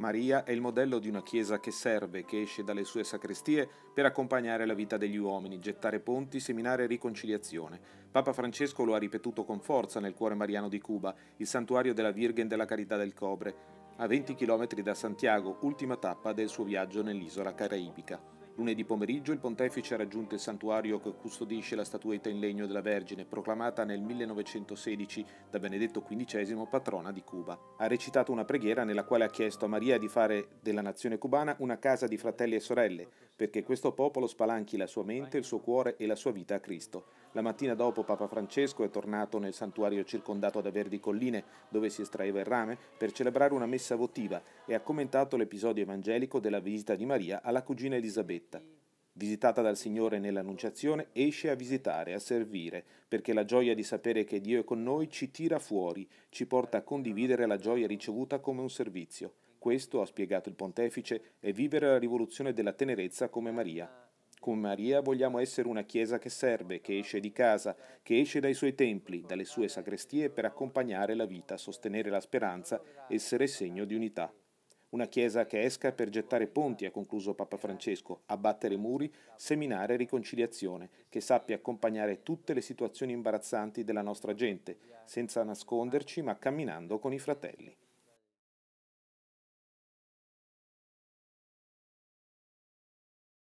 Maria è il modello di una Chiesa che serve, che esce dalle sue sacrestie per accompagnare la vita degli uomini, gettare ponti, seminare riconciliazione. Papa Francesco lo ha ripetuto con forza nel cuore mariano di Cuba, il santuario della Virgen della Carità del Cobre, a 20 km da Santiago, ultima tappa del suo viaggio nell'isola caraibica. Lunedì pomeriggio il pontefice ha raggiunto il santuario che custodisce la statuetta in legno della Vergine, proclamata nel 1916 da Benedetto XV, patrona di Cuba. Ha recitato una preghiera nella quale ha chiesto a Maria di fare della nazione cubana una casa di fratelli e sorelle, perché questo popolo spalanchi la sua mente, il suo cuore e la sua vita a Cristo. La mattina dopo Papa Francesco è tornato nel santuario circondato da verdi colline, dove si estraeva il rame, per celebrare una messa votiva e ha commentato l'episodio evangelico della visita di Maria alla cugina Elisabetta. Visitata dal Signore nell'Annunciazione, esce a visitare, a servire, perché la gioia di sapere che Dio è con noi ci tira fuori, ci porta a condividere la gioia ricevuta come un servizio. Questo, ha spiegato il pontefice, è vivere la rivoluzione della tenerezza come Maria. Come Maria vogliamo essere una Chiesa che serve, che esce di casa, che esce dai suoi templi, dalle sue sagrestie per accompagnare la vita, sostenere la speranza, essere segno di unità. Una Chiesa che esca per gettare ponti, ha concluso Papa Francesco, abbattere muri, seminare riconciliazione, che sappia accompagnare tutte le situazioni imbarazzanti della nostra gente, senza nasconderci ma camminando con i fratelli.